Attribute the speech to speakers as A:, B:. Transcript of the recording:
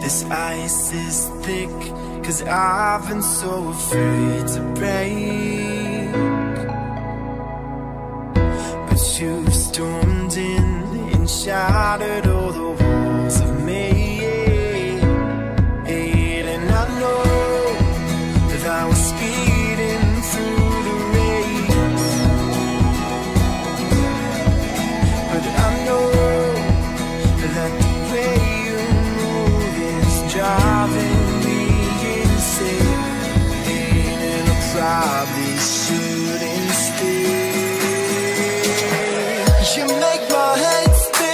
A: This ice is thick, cause I've been so afraid to break. But you've stormed in and shattered probably shouldn't speak. You make my head spin.